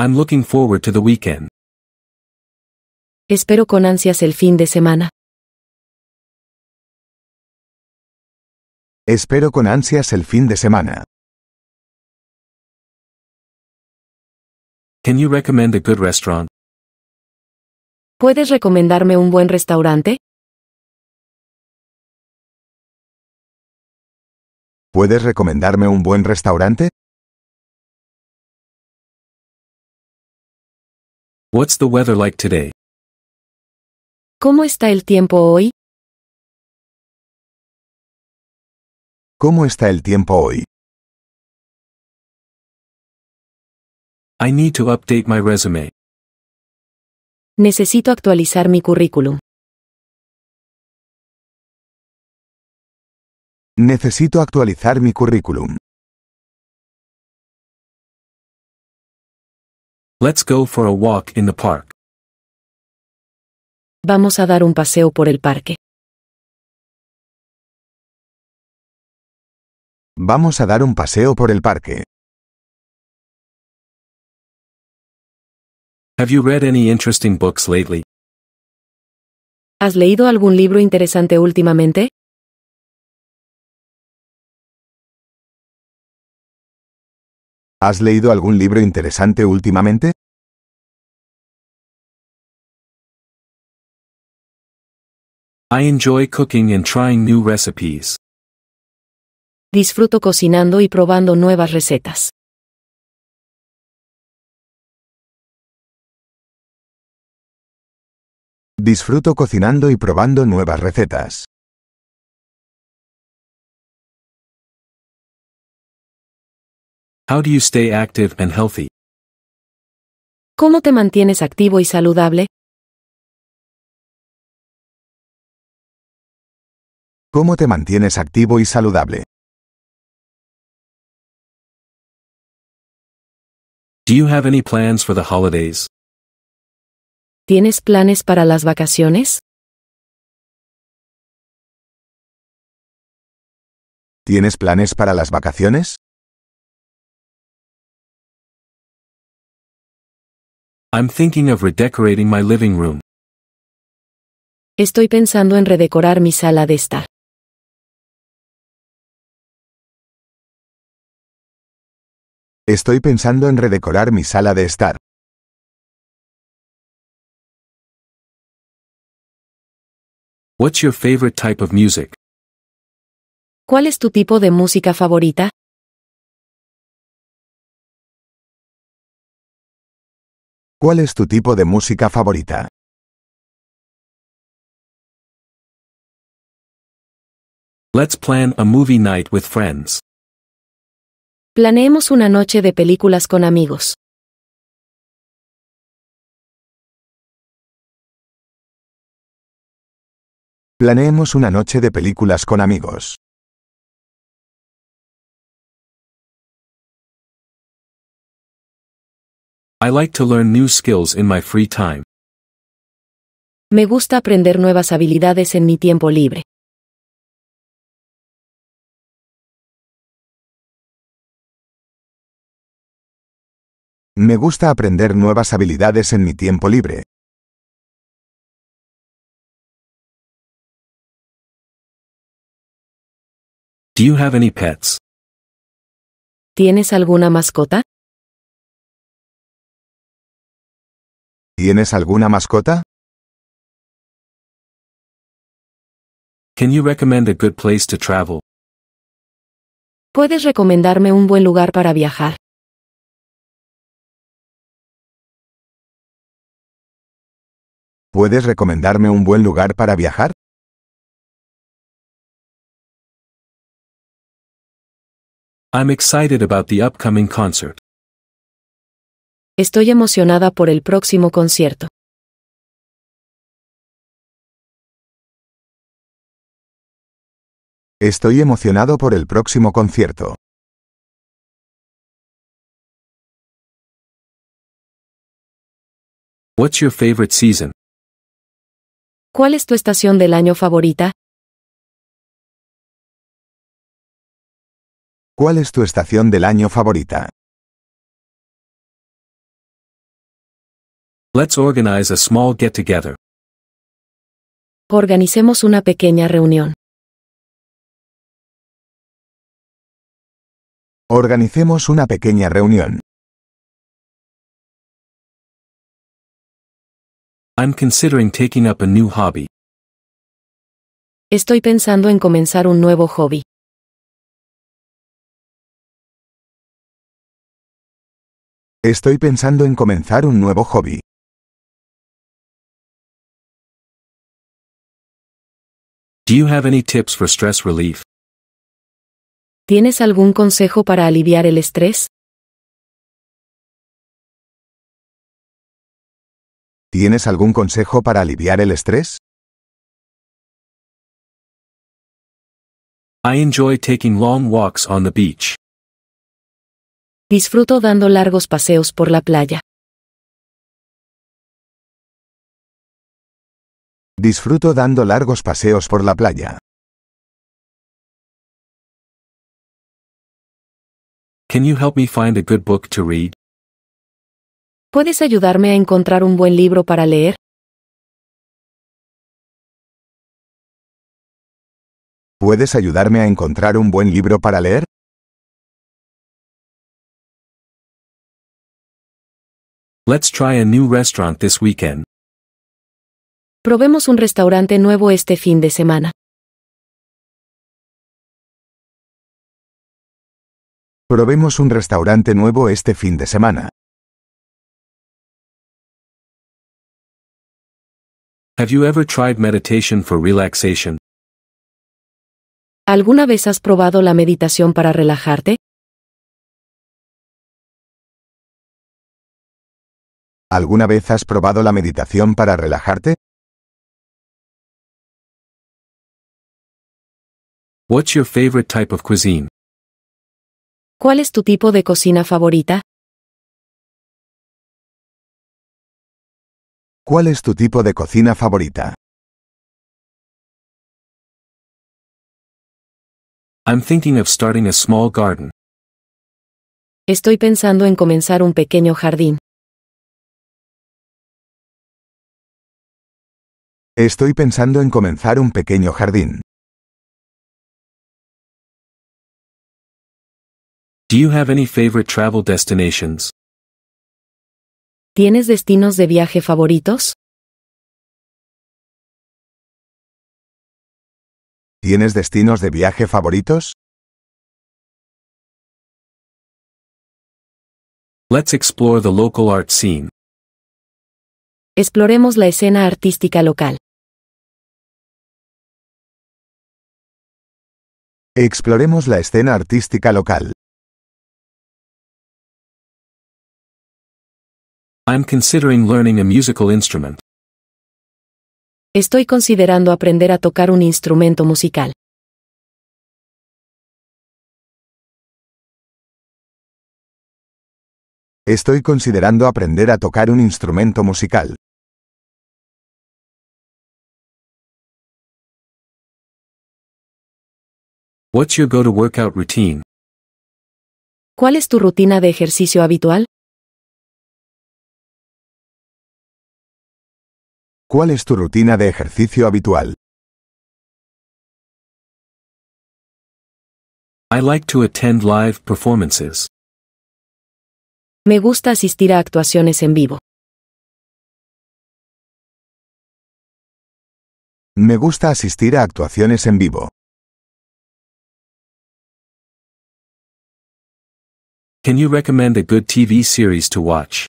I'm looking forward to the weekend. Espero con ansias el fin de semana. Espero con ansias el fin de semana. Can you recommend a good restaurant? ¿Puedes recomendarme un buen restaurante? ¿Puedes recomendarme un buen restaurante? What's the weather like today? ¿Cómo está el tiempo hoy? ¿Cómo está el tiempo hoy? I need to update my resume. Necesito actualizar mi currículum. Necesito actualizar mi currículum. Let's go for a walk in the park. Vamos a dar un paseo por el parque. Vamos a dar un paseo por el parque. Have you read any interesting books lately? ¿Has leído algún libro interesante últimamente? ¿Has leído algún libro interesante últimamente? I enjoy cooking and trying new recipes. Disfruto cocinando y probando nuevas recetas. Disfruto cocinando y probando nuevas recetas. How do you stay active and healthy? ¿Cómo te mantienes activo y saludable? ¿Cómo te mantienes activo y saludable? Do you have any plans for the holidays? ¿Tienes planes para las vacaciones? ¿Tienes planes para las vacaciones? I'm thinking of redecorating my living room. Estoy pensando en redecorar mi sala de estar. Estoy pensando en redecorar mi sala de estar. What's your favorite type of music? ¿Cuál es tu tipo de música favorita? ¿Cuál es tu tipo de música favorita? Let's plan a movie night with friends. Planeemos una noche de películas con amigos. Planeemos una noche de películas con amigos. I like to learn new skills in my free time. Me gusta aprender nuevas habilidades en mi tiempo libre. Me gusta aprender nuevas habilidades en mi tiempo libre. Do you have any pets? ¿Tienes alguna mascota? ¿Tienes alguna mascota? Can you recommend a good place to travel? ¿Puedes recomendarme un buen lugar para viajar? ¿Puedes recomendarme un buen lugar para viajar? I'm excited about the upcoming concert. Estoy emocionada por el próximo concierto. Estoy emocionado por el próximo concierto. What's your favorite season? ¿Cuál es tu estación del año favorita? ¿Cuál es tu estación del año favorita? Let's organize a small get together. Organicemos una pequeña reunión. Organicemos una pequeña reunión. I'm considering taking up a new hobby. Estoy pensando en comenzar un nuevo hobby. Estoy pensando en comenzar un nuevo hobby. Do you have any tips for stress relief? ¿Tienes algún consejo para aliviar el estrés? ¿Tienes algún consejo para aliviar el estrés? I enjoy taking long walks on the beach. Disfruto dando largos paseos por la playa. Disfruto dando largos paseos por la playa. Can you help me find a good book to read? ¿Puedes ayudarme a encontrar un buen libro para leer? ¿Puedes ayudarme a encontrar un buen libro para leer? Let's try a new restaurant this weekend. Probemos un restaurante nuevo este fin de semana. Probemos un restaurante nuevo este fin de semana. Have you ever tried meditation for relaxation? ¿Alguna vez has probado la meditación para relajarte? ¿Alguna vez has probado la meditación para relajarte? What's your favorite type of cuisine? ¿Cuál es tu tipo de cocina favorita? ¿Cuál es tu tipo de cocina favorita? I'm thinking of starting a small garden. Estoy pensando en comenzar un pequeño jardín. Estoy pensando en comenzar un pequeño jardín. Do you have any favorite travel destinations? ¿Tienes destinos de viaje favoritos? ¿Tienes destinos de viaje favoritos? Let's explore the local art scene. Exploremos la escena artística local. Exploremos la escena artística local. I'm considering learning a musical instrument. Estoy considerando aprender a tocar un instrumento musical. Estoy considerando aprender a tocar un instrumento musical. What's your go to workout routine? ¿Cuál es tu rutina de ejercicio habitual? ¿Cuál es tu rutina de ejercicio habitual? I like to attend live performances. Me gusta asistir a actuaciones en vivo. Me gusta asistir a actuaciones en vivo. Can you recommend a good TV series to watch?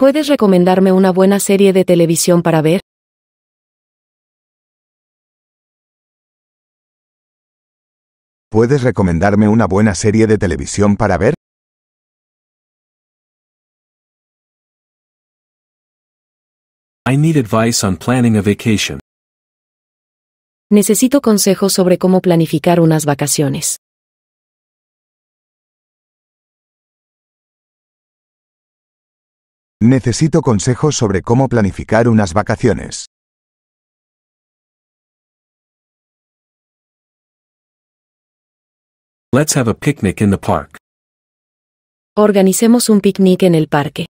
¿Puedes recomendarme una buena serie de televisión para ver? ¿Puedes recomendarme una buena serie de televisión para ver? I need advice on planning a vacation. Necesito consejos sobre cómo planificar unas vacaciones. Necesito consejos sobre cómo planificar unas vacaciones. Let's have a picnic in the park. Organicemos un picnic en el parque.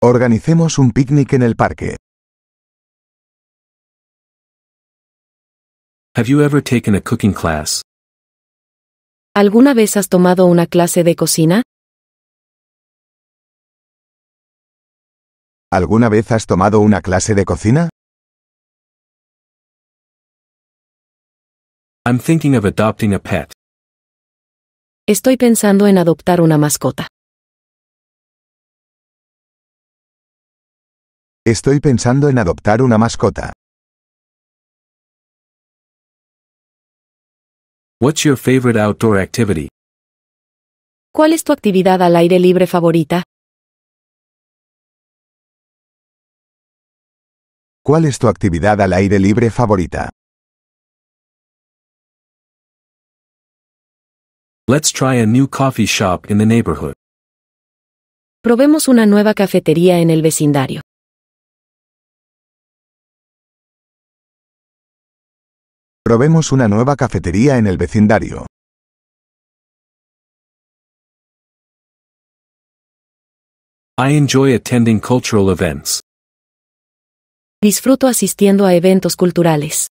Organicemos un picnic en el parque. Have you ever taken a cooking class? ¿Alguna vez has tomado una clase de cocina? ¿Alguna vez has tomado una clase de cocina? I'm thinking of adopting a pet. Estoy pensando en adoptar una mascota. Estoy pensando en adoptar una mascota. What's your favorite outdoor activity? ¿Cuál es tu actividad al aire libre favorita? ¿Cuál es tu actividad al aire libre favorita? Let's try a new coffee shop in the neighborhood. Probemos una nueva cafetería en el vecindario. Probemos una nueva cafetería en el vecindario. I enjoy attending cultural events. Disfruto asistiendo a eventos culturales.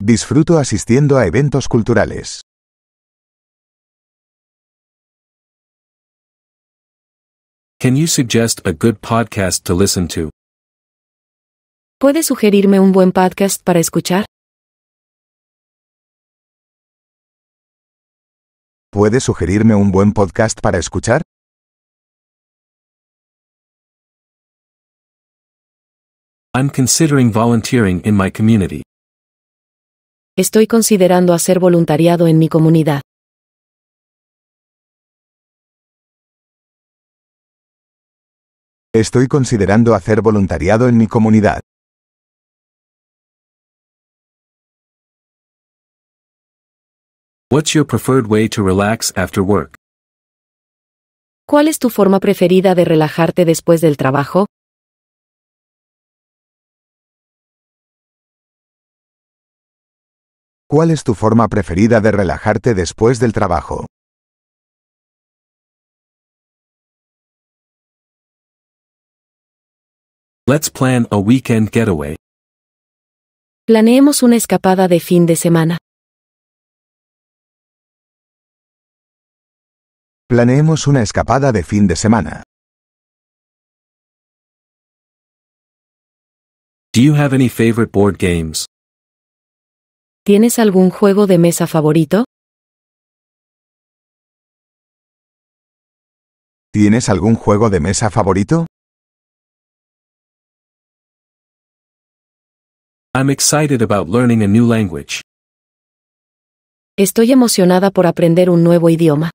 Disfruto asistiendo a eventos culturales. Can you suggest a good podcast to listen to? ¿Puedes sugerirme un buen podcast para escuchar? ¿Puedes sugerirme un buen podcast para escuchar? I'm considering volunteering in my community. Estoy considerando hacer voluntariado en mi comunidad. Estoy considerando hacer voluntariado en mi comunidad. What's your preferred way to relax after work? ¿Cuál es tu forma preferida de relajarte después del trabajo? ¿Cuál es tu forma preferida de relajarte después del trabajo? Let's plan a weekend getaway. Planeemos una escapada de fin de semana. Planeemos una escapada de fin de semana. Do you have any favorite board games? ¿Tienes algún juego de mesa favorito? ¿Tienes algún juego de mesa favorito? I'm excited about learning a new language. Estoy emocionada por aprender un nuevo idioma.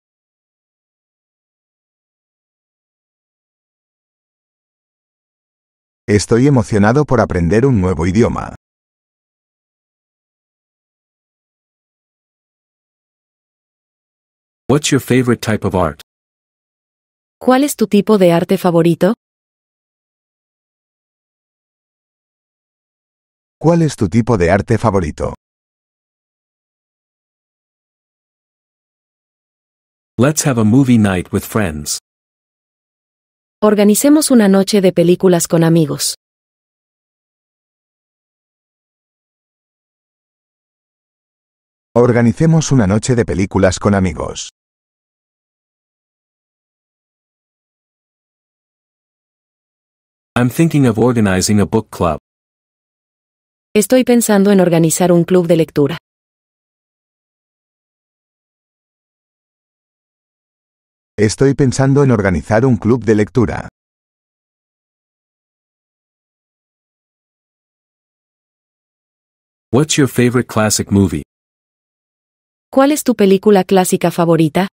Estoy emocionado por aprender un nuevo idioma. What's your favorite type of art? ¿Cuál es tu tipo de arte favorito? ¿Cuál es tu tipo de arte favorito? Let's have a movie night with friends. Organicemos una noche de películas con amigos. Organicemos una noche de películas con amigos. I'm thinking of organizing a book club. Estoy pensando en organizar un club de lectura. Estoy pensando en organizar un club de lectura. What's your favorite classic movie? ¿Cuál es tu película clásica favorita?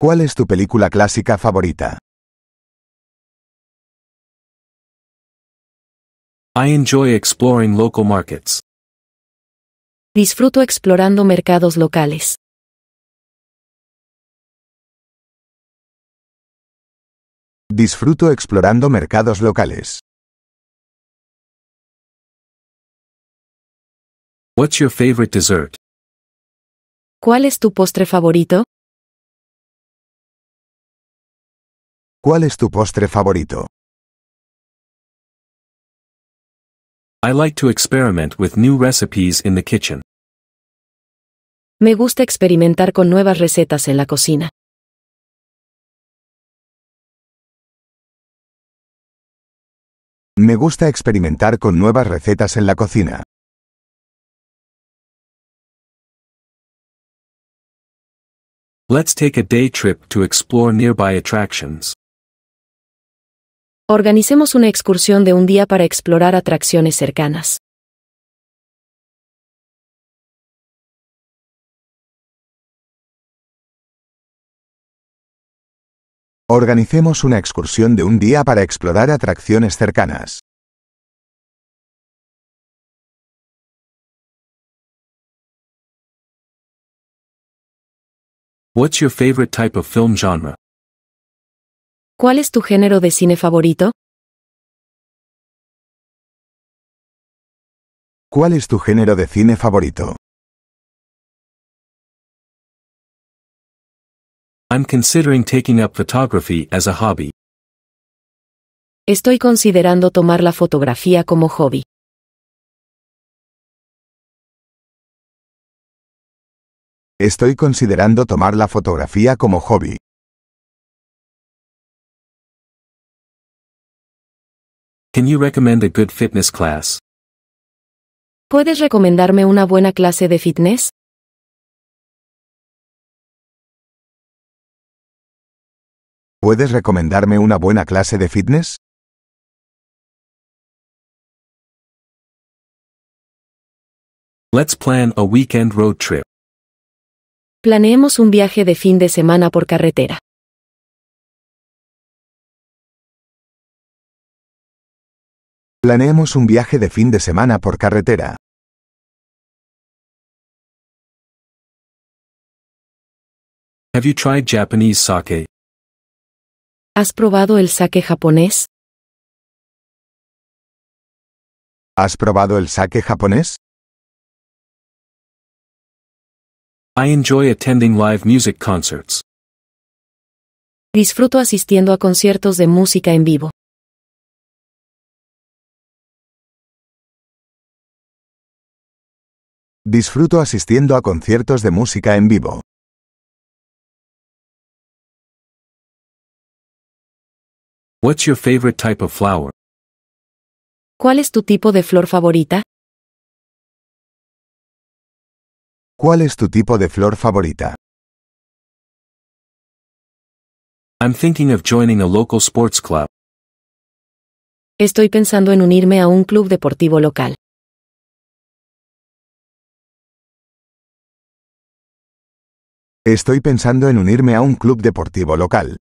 ¿Cuál es tu película clásica favorita? I enjoy exploring local markets. Disfruto explorando mercados locales. Disfruto explorando mercados locales. What's your favorite dessert? ¿Cuál es tu postre favorito? ¿Cuál es tu postre favorito? I like to experiment with new recipes in the kitchen. Me gusta experimentar con nuevas recetas en la cocina. Me gusta experimentar con nuevas recetas en la cocina. Let's take a day trip to explore nearby attractions. Organicemos una excursión de un día para explorar atracciones cercanas. Organicemos una excursión de un día para explorar atracciones cercanas. What's your favorite type of film genre? ¿Cuál es tu género de cine favorito? ¿Cuál es tu género de cine favorito? I'm considering taking up photography as a hobby. Estoy considerando tomar la fotografía como hobby. Estoy considerando tomar la fotografía como hobby. Can you recommend a good fitness class? ¿Puedes recomendarme una buena clase de fitness? ¿Puedes recomendarme una buena clase de fitness? Let's plan a weekend road trip. Planeemos un viaje de fin de semana por carretera. Planeemos un viaje de fin de semana por carretera. Have you tried Japanese sake? ¿Has probado el sake japonés? ¿Has probado el sake japonés? I enjoy attending live music concerts. Disfruto asistiendo a conciertos de música en vivo. Disfruto asistiendo a conciertos de música en vivo. What's your favorite type of flower? ¿Cuál es tu tipo de flor favorita? ¿Cuál es tu tipo de flor favorita? I'm thinking of joining a local sports club. Estoy pensando en unirme a un club deportivo local. Estoy pensando en unirme a un club deportivo local.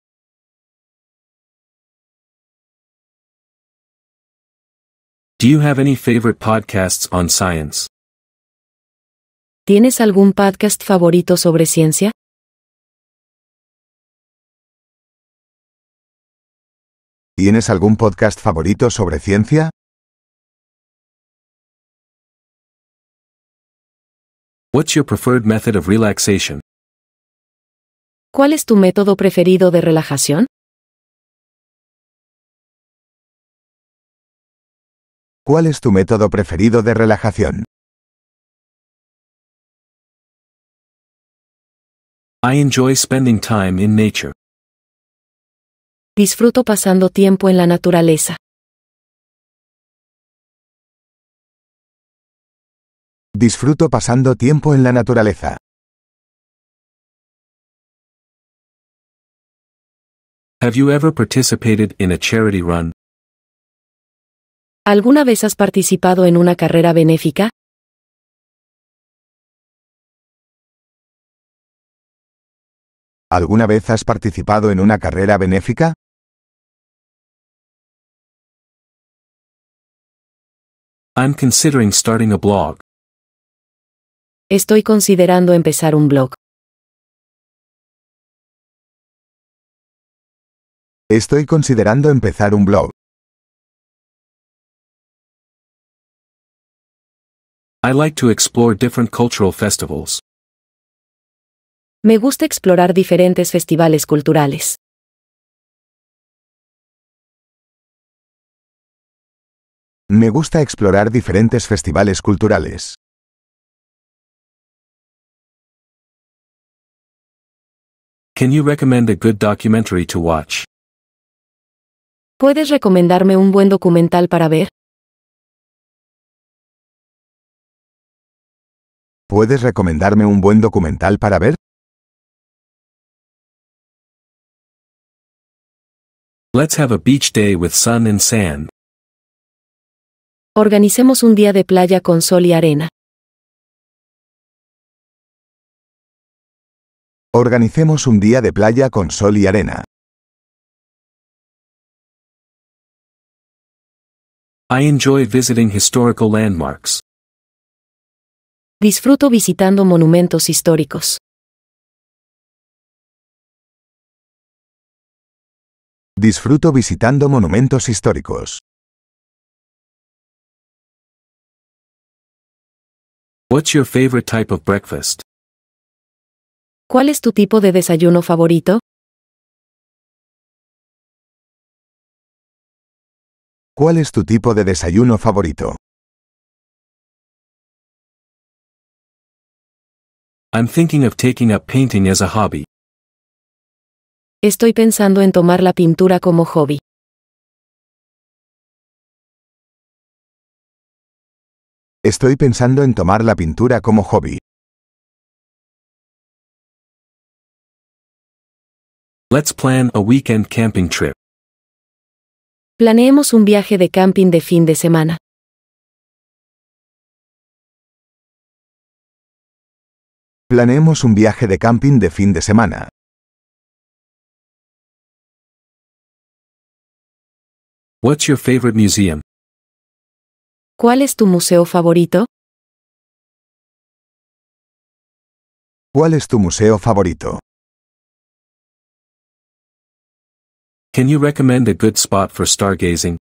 Do you have any favorite podcasts on science? ¿Tienes algún podcast favorito sobre ciencia? ¿Tienes algún podcast favorito sobre ciencia? What's your preferred method of relaxation? ¿Cuál es tu método preferido de relajación? ¿Cuál es tu método preferido de relajación? I enjoy spending time in nature. Disfruto pasando tiempo en la naturaleza. Disfruto pasando tiempo en la naturaleza. Have you ever participated in a charity run? ¿Alguna vez has participado en una carrera benéfica? ¿Alguna vez has participado en una carrera benéfica? I'm considering starting a blog. Estoy considerando empezar un blog. Estoy considerando empezar un blog. I like to explore different cultural festivals. Me gusta explorar diferentes festivales culturales. Me gusta explorar diferentes festivales culturales. Can you recommend a good documentary to watch? ¿Puedes recomendarme un buen documental para ver? ¿Puedes recomendarme un buen documental para ver? Let's have a beach day with sun and sand. Organicemos un día de playa con sol y arena. Organicemos un día de playa con sol y arena. I enjoy visiting historical landmarks. Disfruto visitando monumentos históricos. Disfruto visitando monumentos históricos. What's your favorite type of breakfast? ¿Cuál es tu tipo de desayuno favorito? ¿Cuál es tu tipo de desayuno favorito? I'm thinking of taking up painting as a hobby. Estoy pensando en tomar la pintura como hobby. Estoy pensando en tomar la pintura como hobby. Let's plan a weekend camping trip. Planeemos un viaje de camping de fin de semana. Planeemos un viaje de camping de fin de semana. What's your favorite museum? ¿Cuál es tu museo favorito? ¿Cuál es tu museo favorito? Can you recommend a good spot for stargazing?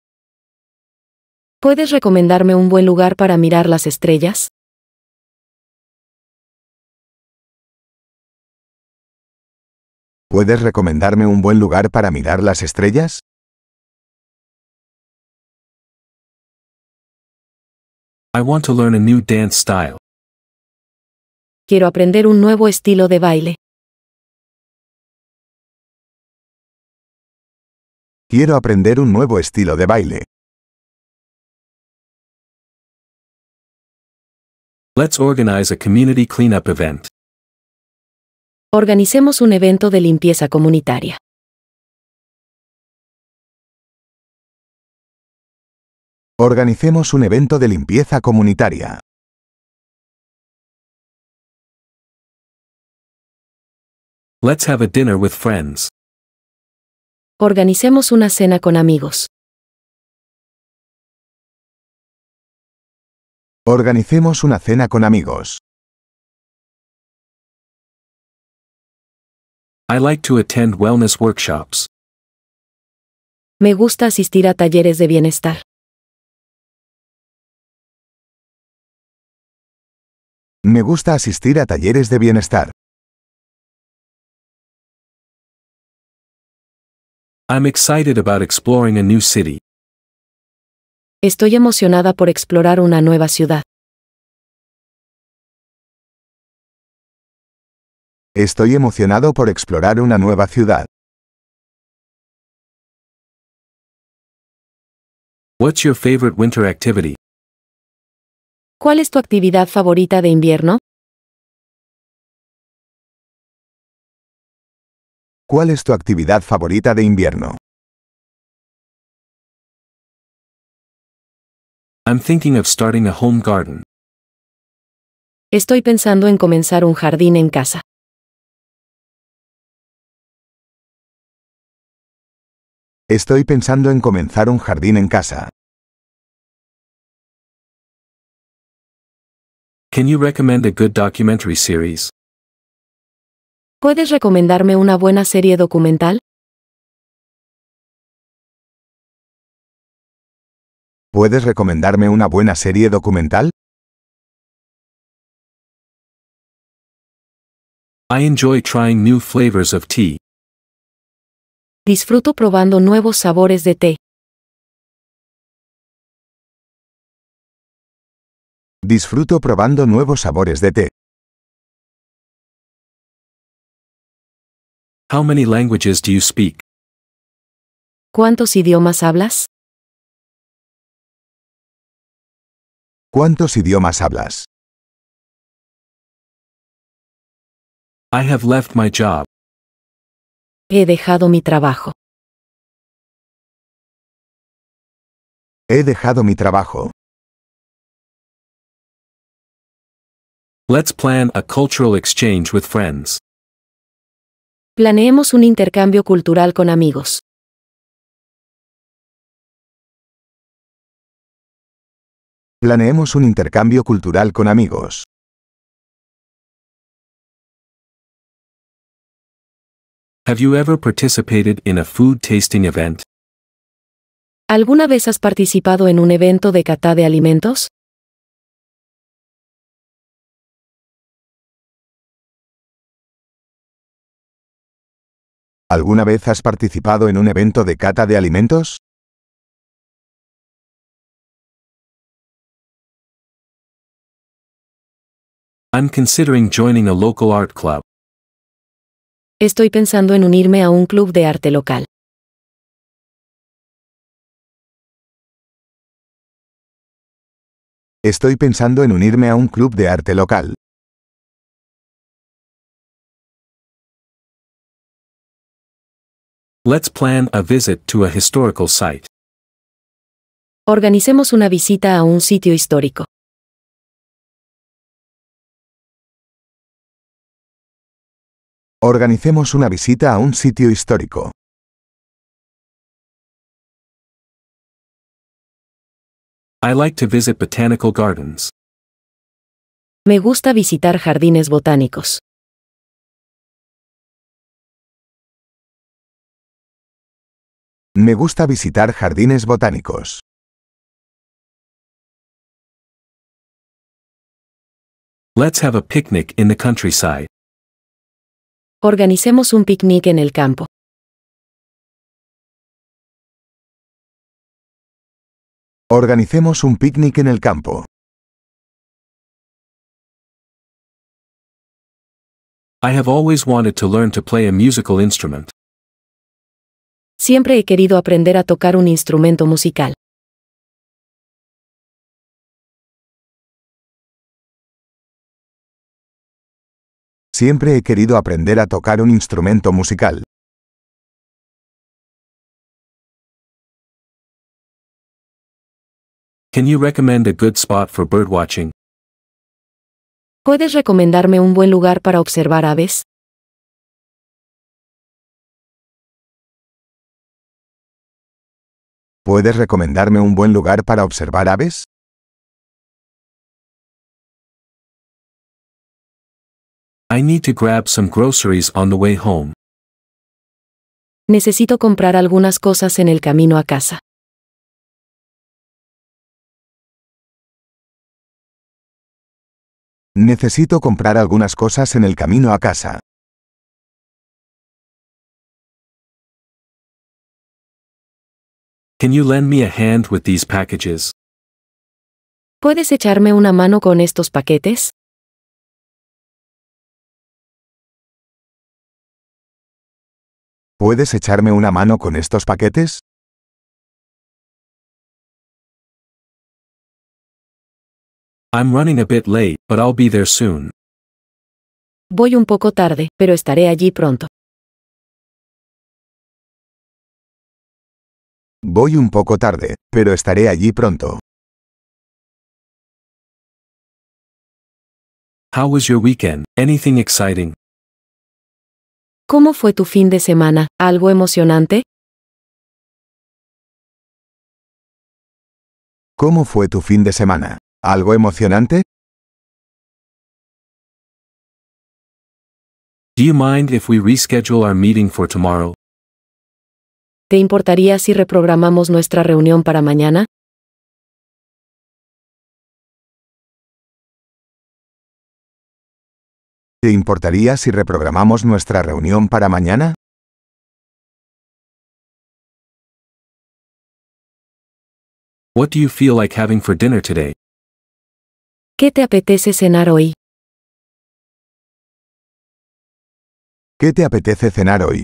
¿Puedes recomendarme un buen lugar para mirar las estrellas? ¿Puedes recomendarme un buen lugar para mirar las estrellas? I want to learn a new dance style. Quiero aprender un nuevo estilo de baile. Quiero aprender un nuevo estilo de baile. Let's organize a community cleanup event. Organicemos un evento de limpieza comunitaria. Organicemos un evento de limpieza comunitaria. Let's have a dinner with friends. Organicemos una cena con amigos. Organicemos una cena con amigos. I like to attend wellness workshops. Me gusta asistir a talleres de bienestar. Me gusta asistir a talleres de bienestar. I'm excited about exploring a new city. Estoy emocionada por explorar una nueva ciudad. Estoy emocionado por explorar una nueva ciudad. What's your favorite winter activity? ¿Cuál es tu actividad favorita de invierno? ¿Cuál es tu actividad favorita de invierno? I'm thinking of starting a home garden. Estoy pensando en comenzar un jardín en casa. Estoy pensando en comenzar un jardín en casa. Can you recommend a good documentary series? ¿Puedes recomendarme una buena serie documental? ¿Puedes recomendarme una buena serie documental? I enjoy trying new flavors of tea. Disfruto probando nuevos sabores de té. Disfruto probando nuevos sabores de té. How many languages do you speak? ¿Cuántos idiomas hablas? ¿Cuántos idiomas hablas? I have left my job. He dejado mi trabajo. He dejado mi trabajo. Let's plan a cultural exchange with friends. Planeemos un intercambio cultural con amigos. Planeemos un intercambio cultural con amigos. Have you ever participated in a food tasting event? ¿Alguna vez has participado en un evento de cata de alimentos? ¿Alguna vez has participado en un evento de cata de alimentos? I'm considering joining a local art club. Estoy pensando en unirme a un club de arte local. Estoy pensando en unirme a un club de arte local. Let's plan a visit to a historical site. Organicemos una visita a un sitio histórico. Organicemos una visita a un sitio histórico. I like to visit botanical gardens. Me gusta visitar jardines botánicos. Me gusta visitar jardines botánicos. Let's have a picnic in the countryside. Organicemos un picnic en el campo. Organicemos un picnic en el campo. I have always wanted to learn to play a musical instrument. Siempre he querido aprender a tocar un instrumento musical. Siempre he querido aprender a tocar un instrumento musical. Can you recommend a good spot for birdwatching? ¿Puedes recomendarme un buen lugar para observar aves? ¿Puedes recomendarme un buen lugar para observar aves? I need to grab some groceries on the way home. Necesito comprar algunas cosas en el camino a casa. Necesito comprar algunas cosas en el camino a casa. Can you lend me a hand with these packages? ¿Puedes echarme una mano con estos paquetes? ¿Puedes echarme una mano con estos paquetes? I'm running a bit late, but I'll be there soon. Voy un poco tarde, pero estaré allí pronto. Voy un poco tarde, pero estaré allí pronto. How was your weekend? Anything exciting? ¿Cómo fue tu fin de semana? ¿Algo emocionante? ¿Cómo fue tu fin de semana? ¿Algo emocionante? Do you mind if we reschedule our meeting for tomorrow? ¿Te importaría si reprogramamos nuestra reunión para mañana? ¿Te importaría si reprogramamos nuestra reunión para mañana? What do you feel like having for dinner today? ¿Qué te apetece cenar hoy? ¿Qué te apetece cenar hoy?